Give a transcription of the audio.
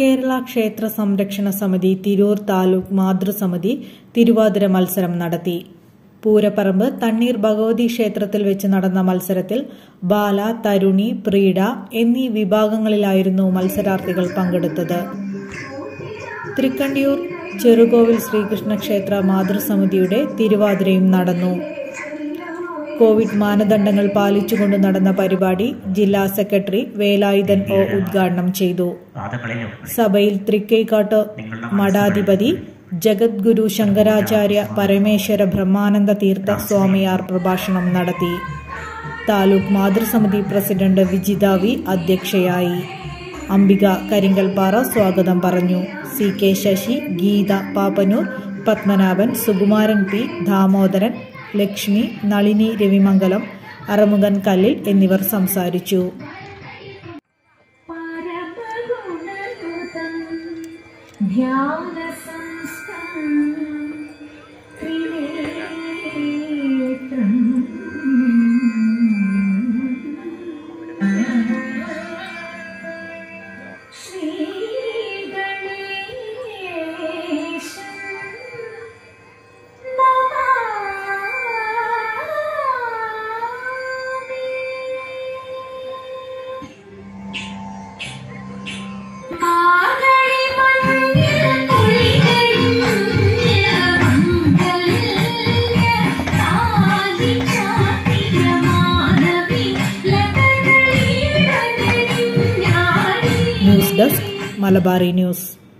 കേരള ക്ഷേത്ര സംരക്ഷണ സമിതി തിരൂർ താലൂക്ക് മാതൃസമിതി തിരുവാതിര മത്സരം നടത്തി. പൂരപ്പറമ്പ് തണ്ണീർ ഭഗവതി ക്ഷേത്രത്തിൽ വെച്ച് നടന്ന മത്സരത്തിൽ ബാല തരുണി പ്രീഡ എന്നീ വിഭാഗങ്ങളിലായിരുന്നു മത്സരാർത്ഥികൾ പങ്കെടുത്തത്. തൃക്കണ്ടിയൂർ ചെറുകോവിൽ ശ്രീകൃഷ്ണ ക്ഷേത്ര മാതൃസമിതിയുടെ തിരുവാതിരയും നടന്നു. കോവിഡ് മാനദണ്ഡങ്ങൾ പാലിച്ചുകൊണ്ട് നടന്ന പരിപാടി ജില്ലാ സെക്രട്ടറി വേലായുധൻ ഒ ഉദ്ഘാടനം ചെയ്തു. സഭയിൽ തൃക്കൈക്കാട്ട് മഠാധിപതി ജഗദ്ഗുരു ശങ്കരാചാര്യ പരമേശ്വര ബ്രഹ്മാനന്ദ തീർത്ഥ സ്വാമിയാർ പ്രഭാഷണം നടത്തി. താലൂക്ക് മാതൃസമിതി പ്രസിഡന്റ് വിജിതാവി അധ്യക്ഷയായി. അംബിക കരിങ്കൽപ്പാറ സ്വാഗതം പറഞ്ഞു. C K Sasi Geetha Pappanoor Padmanabhan Sukumaran P Damodaran Lakshmi Nalini Ravimangalam Aramukhan കല്ലിൽ എന്നിവർ സംസാരിച്ചു. News desk Malabari news